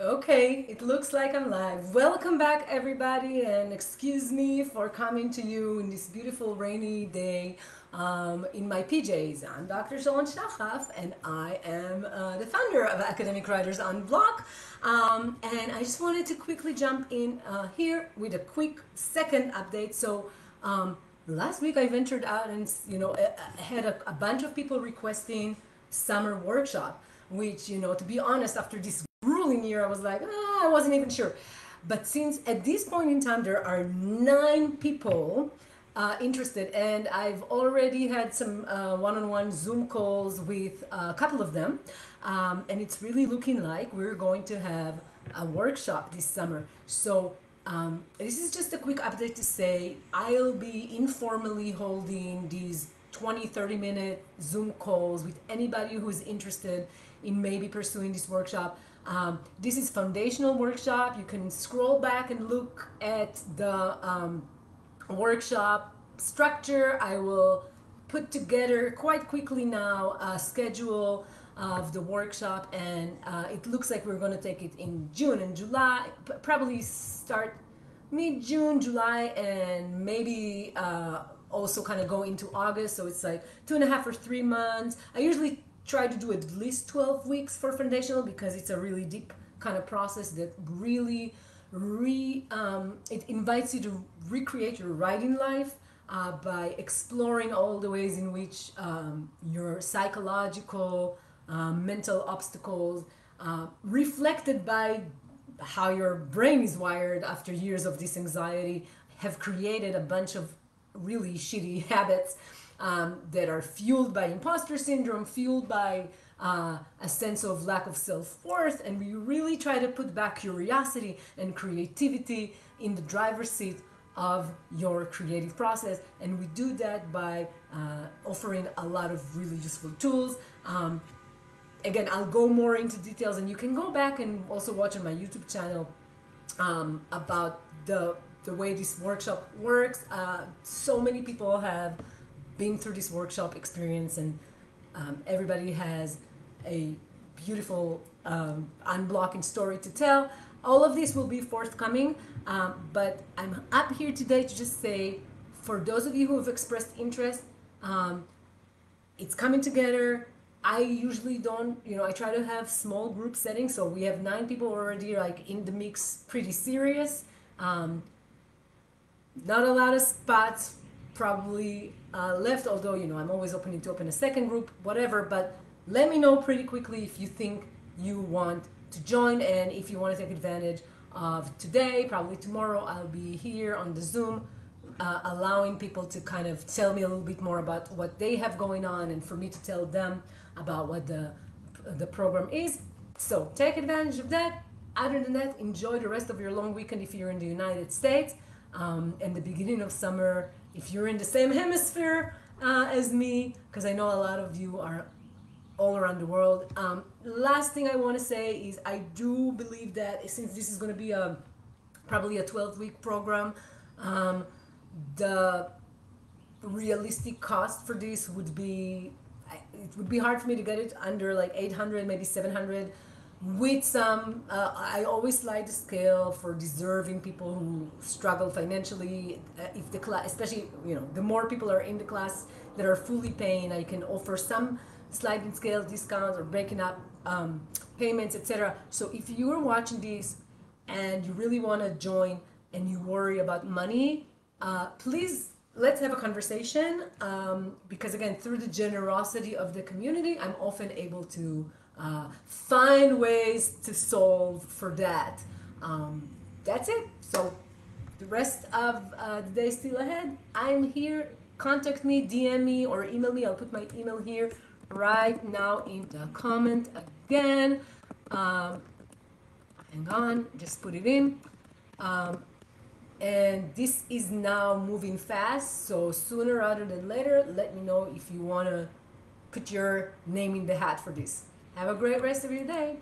Okay, it looks like I'm live. Welcome back, everybody, and excuse me for coming to you in this beautiful rainy day um, in my PJs. I'm Dr. Sharon Shahaf, and I am uh, the founder of Academic Writers Unblock. Um, and I just wanted to quickly jump in uh, here with a quick second update. So, um, last week I ventured out and you know I had a, a bunch of people requesting summer workshop, which you know to be honest, after this grueling year, I was like, ah, I wasn't even sure. But since at this point in time there are nine people uh, interested, and I've already had some uh, one-on-one Zoom calls with a couple of them, um, and it's really looking like we're going to have a workshop this summer. So um, this is just a quick update to say I'll be informally holding these 20, 30 minute Zoom calls with anybody who's interested in maybe pursuing this workshop. Um, this is foundational workshop. You can scroll back and look at the um, workshop structure. I will put together quite quickly now a schedule of the workshop and uh, it looks like we're going to take it in June and July, probably start mid-June, July, and maybe uh, also kind of go into August. So it's like two and a half or three months. I usually try to do at least 12 weeks for foundational because it's a really deep kind of process that really re um, it invites you to recreate your writing life uh, by exploring all the ways in which um, your psychological uh, mental obstacles uh, reflected by how your brain is wired after years of this anxiety have created a bunch of really shitty habits um, that are fueled by imposter syndrome, fueled by uh, a sense of lack of self-worth and we really try to put back curiosity and creativity in the driver's seat of your creative process. And we do that by uh, offering a lot of really useful tools. Um, again I'll go more into details and you can go back and also watch on my YouTube channel um, about the the way this workshop works. Uh, so many people have been through this workshop experience and um, everybody has a beautiful um, unblocking story to tell. All of this will be forthcoming, um, but I'm up here today to just say, for those of you who have expressed interest, um, it's coming together. I usually don't, you know, I try to have small group settings. So we have nine people already like in the mix, pretty serious. Um, not a lot of spots probably uh, left, although, you know, I'm always opening to open a second group, whatever, but let me know pretty quickly if you think you want to join and if you want to take advantage of today, probably tomorrow, I'll be here on the Zoom, uh, allowing people to kind of tell me a little bit more about what they have going on and for me to tell them about what the, the program is. So take advantage of that. Other than that, enjoy the rest of your long weekend if you're in the United States um, and the beginning of summer if you're in the same hemisphere uh, as me, because I know a lot of you are all around the world. Um, last thing I want to say is I do believe that since this is going to be a probably a 12 week program, um, the realistic cost for this would be it would be hard for me to get it under like 800 maybe 700 with some uh, i always slide the scale for deserving people who struggle financially. Uh, if the class especially you know the more people are in the class that are fully paying i can offer some sliding scale discounts or breaking up um, payments etc so if you are watching this and you really want to join and you worry about money uh, please let's have a conversation. Um, because again through the generosity of the community i'm often able to uh, find ways to solve for that. Um, that's it. So the rest of uh, the day still ahead. I'm here. Contact me, DM me, or email me. I'll put my email here right now in the comment again. Um, hang on, just put it in. Um, and this is now moving fast, so sooner rather than later, let me know if you want to put your name in the hat for this. Have a great rest of your day.